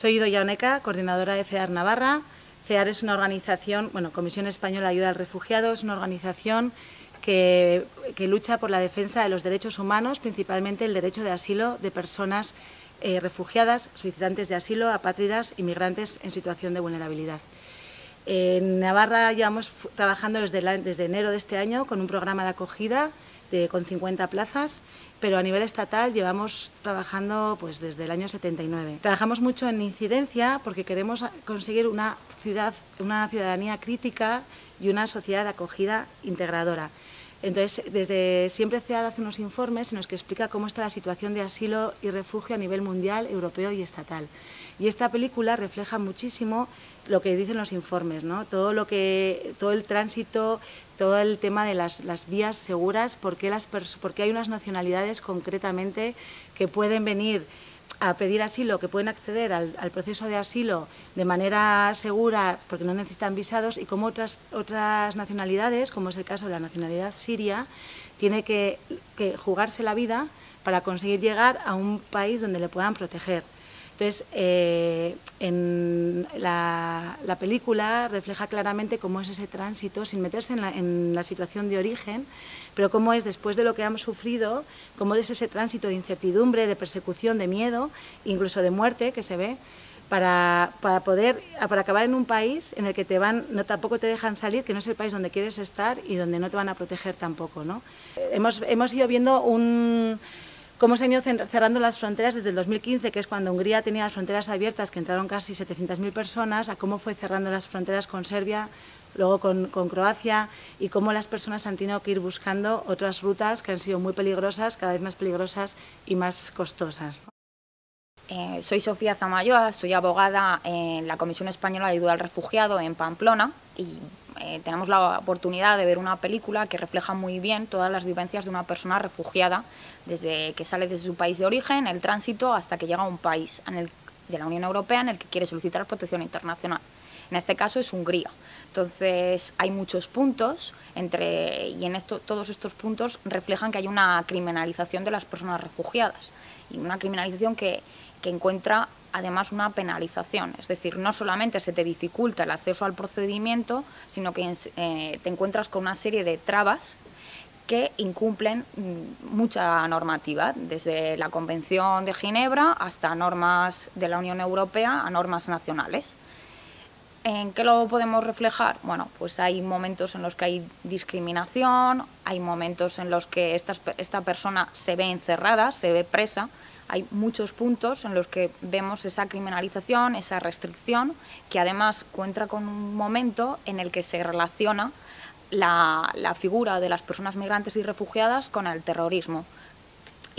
Soy Idoya Oneca, coordinadora de CEAR Navarra. CEAR es una organización, bueno, Comisión Española de Ayuda al Refugiado, es una organización que, lucha por la defensa de los derechos humanos, principalmente el derecho de asilo de personas eh, refugiadas, solicitantes de asilo, apátridas, inmigrantes en situación de vulnerabilidad. En Navarra llevamos trabajando desde, enero de este año con un programa de acogida con 50 plazas, pero a nivel estatal llevamos trabajando pues, desde el año 79. Trabajamos mucho en incidencia porque queremos conseguir una, ciudad, una ciudadanía crítica y una sociedad acogida integradora. Entonces, desde siempre CEAR hace unos informes en los que explica cómo está la situación de asilo y refugio a nivel mundial, europeo y estatal. Y esta película refleja muchísimo lo que dicen los informes, ¿no? todo, lo que, todo el tránsito, todo el tema de las, vías seguras, porque, las porque hay unas nacionalidades concretamente que pueden venir a pedir asilo, que pueden acceder al, proceso de asilo de manera segura porque no necesitan visados y como otras, otras nacionalidades, como es el caso de la nacionalidad siria, tiene que, que jugarse la vida para conseguir llegar a un país donde le puedan proteger. Entonces, eh, en la, película refleja claramente cómo es ese tránsito, sin meterse en la, situación de origen, pero cómo es después de lo que hemos sufrido, cómo es ese tránsito de incertidumbre, de persecución, de miedo, incluso de muerte que se ve, para, poder para acabar en un país en el que te van tampoco te dejan salir que no es el país donde quieres estar y donde no te van a proteger tampoco ¿no? hemos, hemos ido viendo un cómo se han ido cerrando las fronteras desde el 2015, que es cuando Hungría tenía las fronteras abiertas, que entraron casi 700.000 personas, a cómo fue cerrando las fronteras con Serbia, luego con, Croacia, y cómo las personas han tenido que ir buscando otras rutas que han sido muy peligrosas, cada vez más peligrosas y más costosas. Eh, soy Sofía Zamayoa, soy abogada en la Comisión Española de Ayuda al Refugiado en Pamplona y eh, tenemos la oportunidad de ver una película que refleja muy bien todas las vivencias de una persona refugiada, desde que sale desde su país de origen, el tránsito, hasta que llega a un país de la Unión Europea en el que quiere solicitar protección internacional. En este caso es Hungría. Entonces hay muchos puntos entre, y en esto, todos estos puntos reflejan que hay una criminalización de las personas refugiadas y una criminalización que, que encuentra además una penalización, es decir, no solamente se te dificulta el acceso al procedimiento, sino que eh, te encuentras con una serie de trabas que incumplen mm, mucha normativa, desde la Convención de Ginebra hasta normas de la Unión Europea a normas nacionales. ¿En qué lo podemos reflejar? Bueno, pues hay momentos en los que hay discriminación, hay momentos en los que esta, esta persona se ve encerrada, se ve presa, hay muchos puntos en los que vemos esa criminalización, esa restricción, que además cuenta con un momento en el que se relaciona la, figura de las personas migrantes y refugiadas con el terrorismo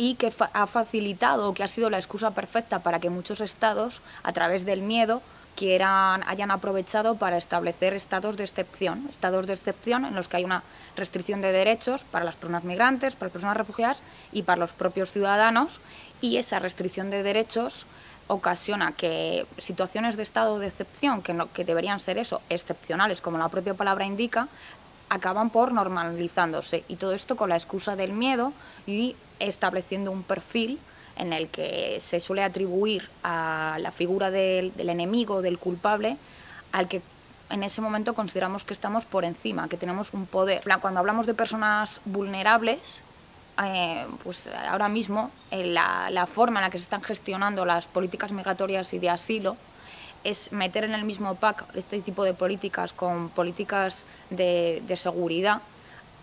y que ha facilitado, que ha sido la excusa perfecta para que muchos estados, a través del miedo, quieran, hayan aprovechado para establecer estados de excepción, estados de excepción en los que hay una restricción de derechos para las personas migrantes, para las personas refugiadas y para los propios ciudadanos. Y esa restricción de derechos ocasiona que situaciones de estado de excepción, que, que deberían ser eso, excepcionales, como la propia palabra indica, acaban por normalizándose. Y todo esto con la excusa del miedo y estableciendo un perfil en el que se suele atribuir a la figura del, del enemigo, del culpable, al que en ese momento consideramos que estamos por encima, que tenemos un poder. Cuando hablamos de personas vulnerables, eh, pues ahora mismo eh, la, forma en la que se están gestionando las políticas migratorias y de asilo es meter en el mismo pack este tipo de políticas con políticas de, seguridad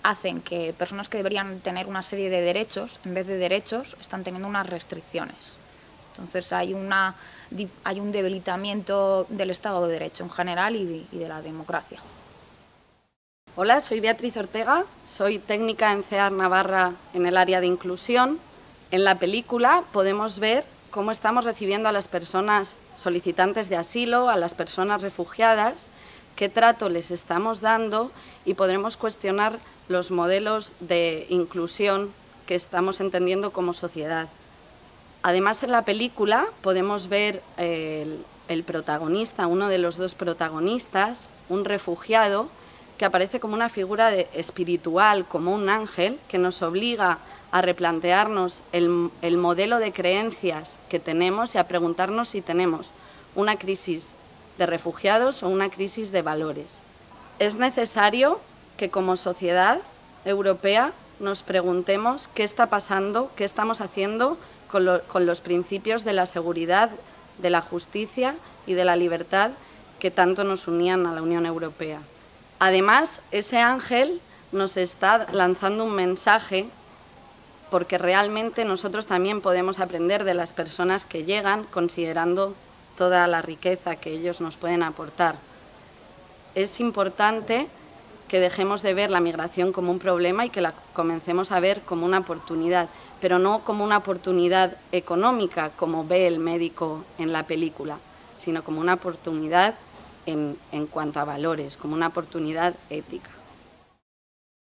hacen que personas que deberían tener una serie de derechos, en vez de derechos, están teniendo unas restricciones. Entonces hay, una, hay un debilitamiento del Estado de Derecho en general y de la democracia. Hola, soy Beatriz Ortega, soy técnica en CEAR Navarra en el área de inclusión. En la película podemos ver cómo estamos recibiendo a las personas solicitantes de asilo, a las personas refugiadas, qué trato les estamos dando y podremos cuestionar los modelos de inclusión que estamos entendiendo como sociedad. Además, en la película podemos ver el, el protagonista, uno de los dos protagonistas, un refugiado, que aparece como una figura espiritual, como un ángel, que nos obliga a replantearnos el, modelo de creencias que tenemos y a preguntarnos si tenemos una crisis de refugiados o una crisis de valores. Es necesario que como sociedad europea nos preguntemos qué está pasando, qué estamos haciendo con los principios de la seguridad, de la justicia y de la libertad que tanto nos unían a la Unión Europea. Además, ese ángel nos está lanzando un mensaje porque realmente nosotros también podemos aprender de las personas que llegan considerando toda la riqueza que ellos nos pueden aportar. Es importante que dejemos de ver la migración como un problema y que la comencemos a ver como una oportunidad, pero no como una oportunidad económica, como ve el médico en la película, sino como una oportunidad en, en cuanto a valores, como una oportunidad ética.